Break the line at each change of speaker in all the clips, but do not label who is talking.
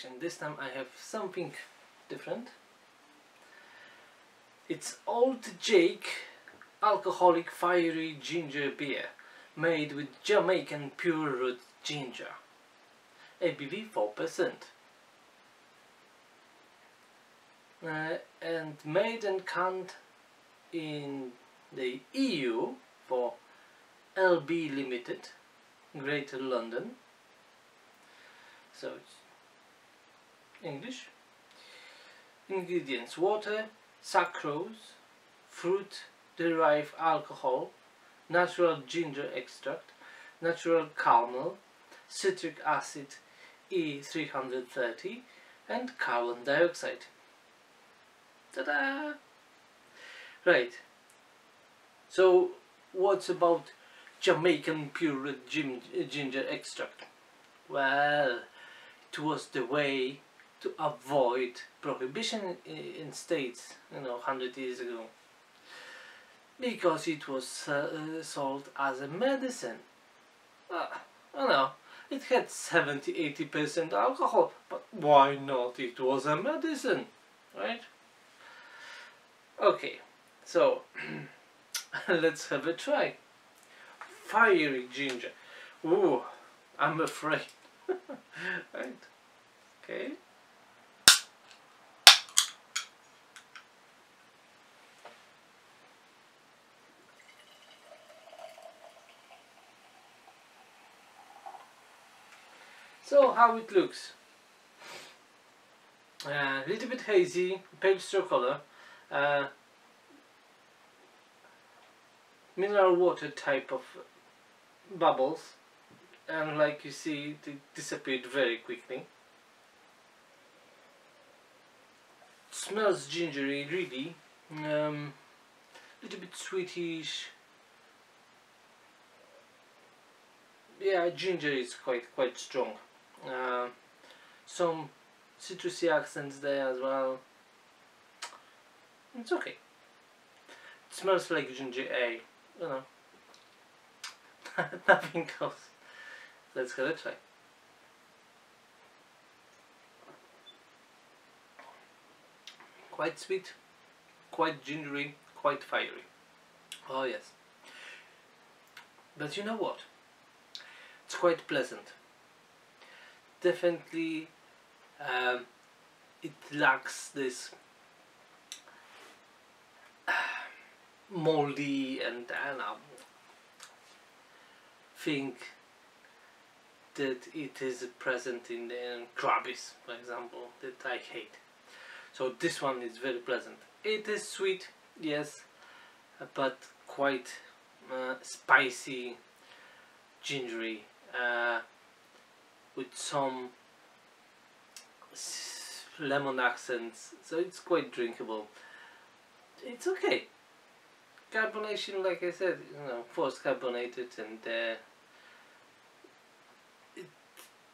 Degustation. This time I have something different. It's Old Jake alcoholic fiery ginger beer made with Jamaican pure root ginger. ABV 4%. Uh, and made and canned in the EU for LB Limited, Greater London. So English. Ingredients water, sucrose, fruit derived alcohol, natural ginger extract, natural caramel, citric acid E330 and carbon dioxide. Ta-da! Right. So what's about Jamaican pure ginger extract? Well, it was the way to avoid prohibition in states, you know, 100 years ago. Because it was uh, sold as a medicine. Uh, I know, it had 70-80% alcohol, but why not? It was a medicine, right? Okay, so let's have a try. Fiery ginger. Ooh, I'm afraid. right, okay. So how it looks. A uh, little bit hazy, pale straw color. Uh, mineral water type of bubbles and like you see it disappeared very quickly. It smells gingery really, um, little bit sweetish. Yeah, ginger is quite quite strong. Uh, some citrusy accents there as well. It's okay. It smells like ginger ale, you know. Nothing else. Let's give it a try. Quite sweet, quite gingery, quite fiery. Oh yes. But you know what? It's quite pleasant definitely um, it lacks this moldy and I know, think that it is present in the Crabbie's, for example, that I hate. So this one is very pleasant. It is sweet, yes, but quite uh, spicy, gingery. Uh, with some lemon accents so it's quite drinkable. It's okay. Carbonation like I said you know forced carbonated and uh, it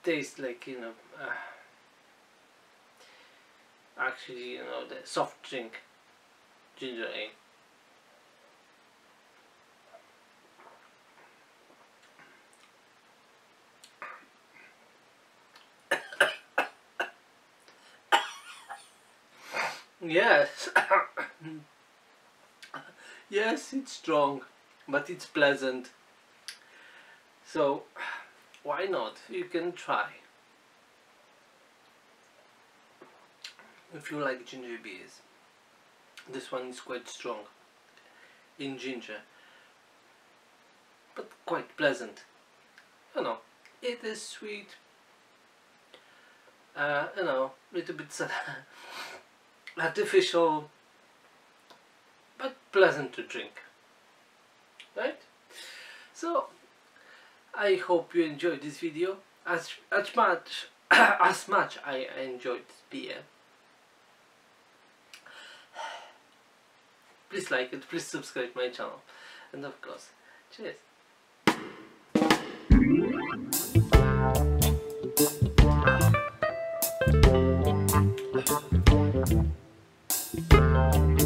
tastes like you know uh, actually you know the soft drink ginger ale Yes. yes, it's strong, but it's pleasant. So, why not? You can try. If you like ginger beers. This one is quite strong in ginger, but quite pleasant. You know, it is sweet. Uh, you know, little bit artificial but pleasant to drink. Right? So I hope you enjoyed this video. As, as much as much I enjoyed this beer. Please like it. Please subscribe my channel. And of course cheers. Thank you. Bye.